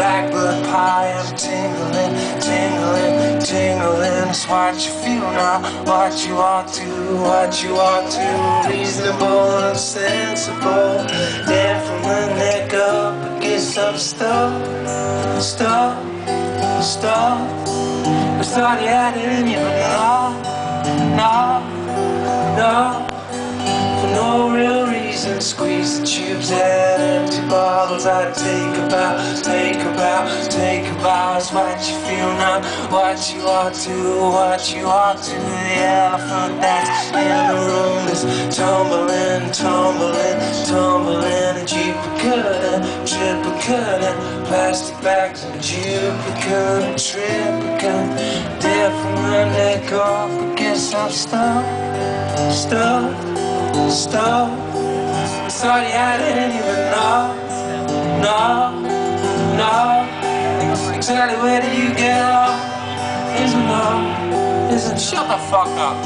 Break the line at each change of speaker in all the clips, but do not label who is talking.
blackbird pie, I'm tingling, tingling, tingling. It's what you feel now, what you ought to, what you ought to. Reasonable and sensible. Down from the neck up, it gets up, stop, stop, stop. I thought you had it in you, but no, no, no. Reason, squeeze the tubes and empty bottles. I take a about, take a about, take about. It's what you feel now, what you ought to, what you ought to. The elephant that's in the room is tumbling, tumbling, tumbling. A curtain, triplicate, plastic bags and duplicate, triplicate. Dead from the neck off, I guess I'm stuck, stuck, stuck. I had it in you, no, no, no. Exactly where did you get off? Isn't no, isn't shut the fuck up.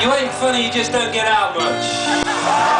You ain't funny, you just don't get out much.